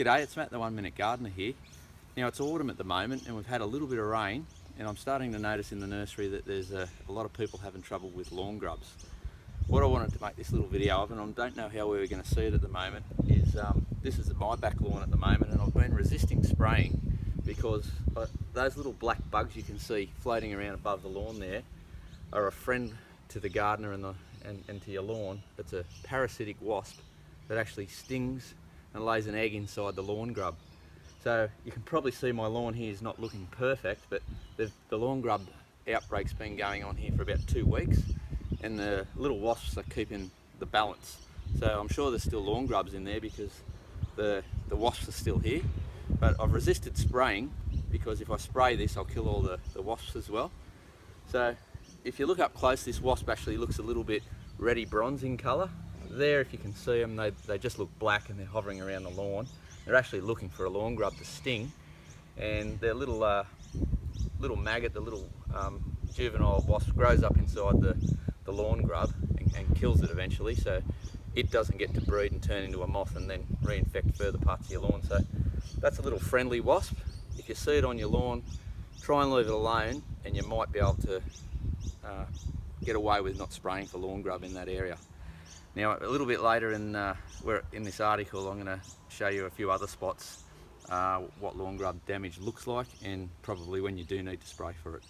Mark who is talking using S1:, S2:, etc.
S1: G'day, it's Matt the One Minute Gardener here. Now it's autumn at the moment and we've had a little bit of rain and I'm starting to notice in the nursery that there's a, a lot of people having trouble with lawn grubs. What I wanted to make this little video of, and I don't know how we were going to see it at the moment, is um, this is my back lawn at the moment and I've been resisting spraying because uh, those little black bugs you can see floating around above the lawn there are a friend to the gardener and, the, and, and to your lawn. It's a parasitic wasp that actually stings and lays an egg inside the lawn grub. So you can probably see my lawn here is not looking perfect, but the, the lawn grub outbreak's been going on here for about two weeks and the little wasps are keeping the balance. So I'm sure there's still lawn grubs in there because the, the wasps are still here. But I've resisted spraying because if I spray this, I'll kill all the, the wasps as well. So if you look up close, this wasp actually looks a little bit reddy bronze in colour. There, if you can see them, they, they just look black and they're hovering around the lawn. They're actually looking for a lawn grub to sting. And their little, uh, little maggot, the little um, juvenile wasp grows up inside the, the lawn grub and, and kills it eventually. So it doesn't get to breed and turn into a moth and then reinfect further parts of your lawn. So that's a little friendly wasp. If you see it on your lawn, try and leave it alone and you might be able to uh, get away with not spraying for lawn grub in that area. Now a little bit later in, uh, in this article I'm going to show you a few other spots uh, what lawn grub damage looks like and probably when you do need to spray for it.